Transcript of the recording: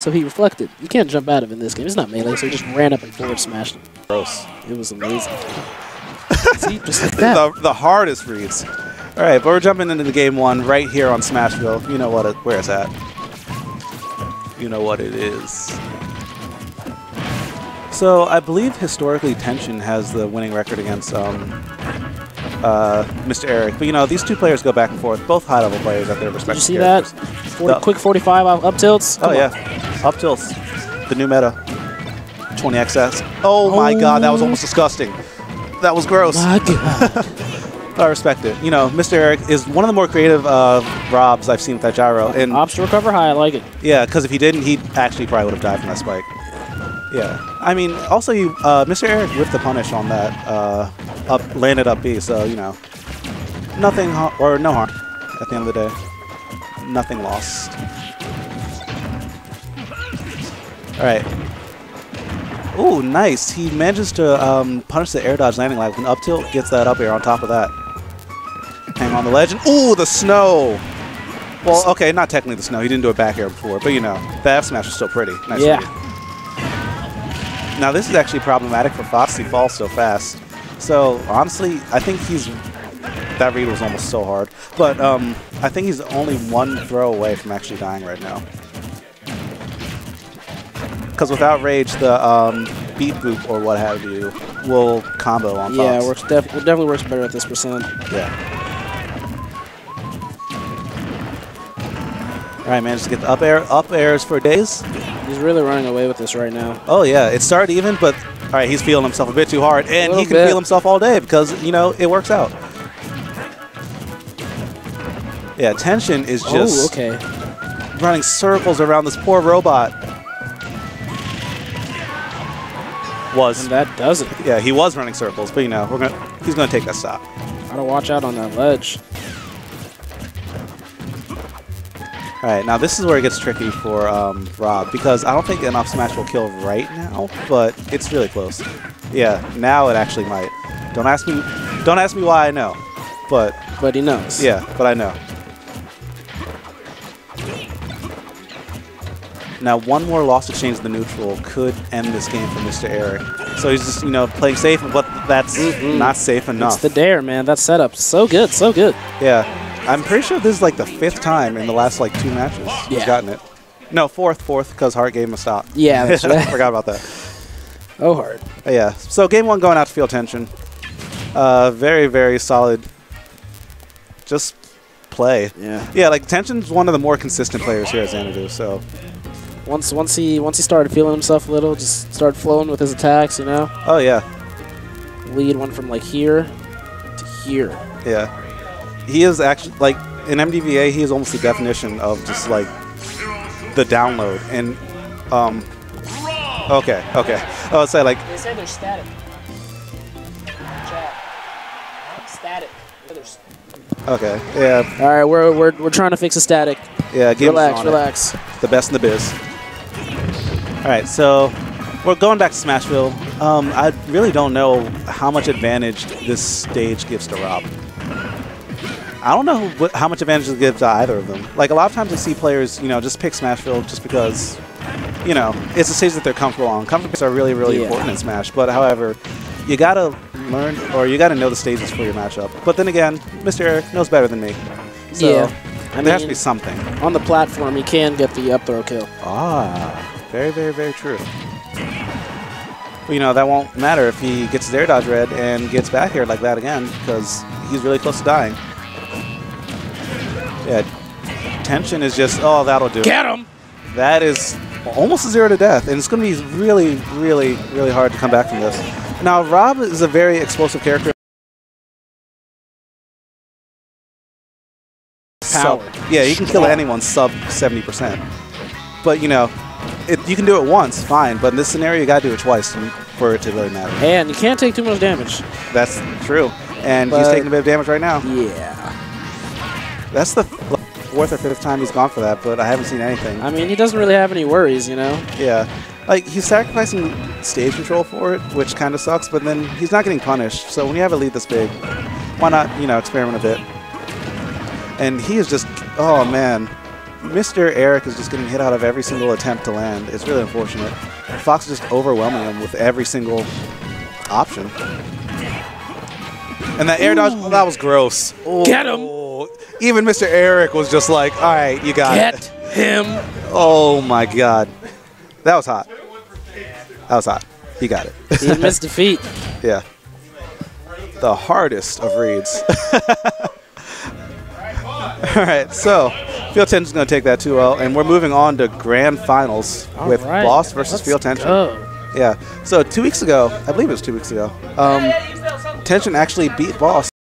So he reflected. You can't jump out of it in this game. It's not melee, so he just ran up and forward smashed him. Gross. It was amazing. See, just like that. The, the hardest reads. All right, but we're jumping into the game one right here on Smashville. You know what? It, where it's at. You know what it is. So I believe historically Tension has the winning record against um, uh, Mr. Eric. But you know, these two players go back and forth, both high-level players at their Did respective you see that? 40, The- quick 45 up, up tilts. Oh yeah. on. Up tilts, the new meta, 20xs. Oh my god, that was almost disgusting. That was gross. My God. I respect it. You know, Mr. Eric is one of the more creative uh, Robs I've seen with that gyro. And Ops to recover high. I like it. yeah, because if he didn't, he actually probably would have died from that spike. Yeah. I mean, also, you, uh, Mr. Eric whiffed the punish on that, uh, up landed up B, so, you know, nothing, or no harm at the end of the day. Nothing lost. All right. Ooh, nice. He manages to um, punish the air dodge landing lag with an up tilt, gets that up air on top of that. Hang on the ledge. and- Ooh, the snow! Well, okay, not technically the snow. He didn't do a back air before, but you know, the F smash is still pretty. Nice Yeah. read. Now this is actually problematic for Fox. He falls so fast. So honestly, I think he's that read was almost so hard. But um, I think he's only one throw away from actually dying right now. Because without rage, the um, beat boop or what have you will combo on Fox. Yeah, it works def it definitely works better at this percent. Yeah. All right, managed to get the up air, up airs for days. He's really running away with this right now. Oh yeah, it started even, but all right, he's feeling himself a bit too hard, and he can bit. feel himself all day because you know it works out. Yeah, tension is oh, just okay. running circles around this poor robot. Was And that does it. yeah, he was running circles, but you know we're gonna he's gonna take that stop. Gotta watch out on that ledge. All right, now this is where it gets tricky for um, Rob because I don't think an up smash will kill right now, but it's really close. Yeah, now it actually might. Don't ask me. Don't ask me why I know, but But he knows. yeah, but I know. Now one more loss to change the neutral could end this game for Mr. Eric. So he's just you know playing safe, but that's Mm-mm. not safe enough. It's the dare, man. That setup. So good, so good. Yeah, I'm pretty sure this is like the fifth time in the last like two matches he's Yeah. gotten it. No, fourth, fourth, because Hart gave him a stop. Yeah, that's right. Forgot about that. Oh, hard. But yeah, so game one going out to Feel Tension. Uh, very, very solid. Just play. Yeah. Yeah, like tension's one of the more consistent players here at Xanadu. So Once once he once he started feeling himself a little, just started flowing with his attacks. You know, oh yeah, lead went from like here to here. yeah. He is actually like in MDVA. He is almost the definition of just like the download and um. Okay, okay. I would say like They say they're static. Chat. Static. okay, yeah, All right, we're, we're, we're trying to fix a static. yeah. Game's relax, it. relax. the best in the biz. All right, so we're going back to Smashville. Um, I really don't know how much advantage this stage gives to Rob. I don't know what, how much advantage it gives to either of them. Like a lot of times I see players, you know, just pick Smashville just because, you know, it's a stage that they're comfortable on. Comfort picks are really, really Yeah. important in Smash. But however, you gotta learn or you gotta know the stages for your matchup. But then again, Mr. Eric knows better than me. So Yeah. I there has to be something. On the platform, he can get the up throw kill. Ah, very, very, very true. But, you know, that won't matter if he gets air dodge red and gets back here like that again, because he's really close to dying. Yeah, tension is just, oh, that'll do. Get him! That is almost a zero to death, and it's going to be really, really, really hard to come back from this. Now, Rob is a very explosive character. Sub- Power. yeah, you can kill anyone sub 70%. But, you know, it, you can do it once, fine, but in this scenario, you got to do it twice for it to really matter. And you can't take too much damage. That's true. And he's taking a bit of damage right now. Yeah. That's the fourth or fifth time he's gone for that, but I haven't seen anything. I mean, he doesn't really have any worries, you know? Yeah. Like, he's sacrificing stage control for it, which kind of sucks, but then he's not getting punished. So when you have a lead this big, why not, you know, experiment a bit? And he is just, oh man. Mr. Eric is just getting hit out of every single attempt to land. It's really unfortunate. Fox is just overwhelming him with every single option. And that air dodge, oh, that was gross. Oh, Get him. Oh, even Mr. Eric was just like, all right, you got Get it. Get him. Oh, my God. That was hot. That was hot. He got it. He missed defeat. Yeah. The hardest of reads. All right, so Feel Tension's going to take that 2-0, and we're moving on to grand finals All with right, Boss versus let's Field Tension. go. Yeah. So two weeks ago, I believe it was two weeks ago, um, Tension actually beat Boss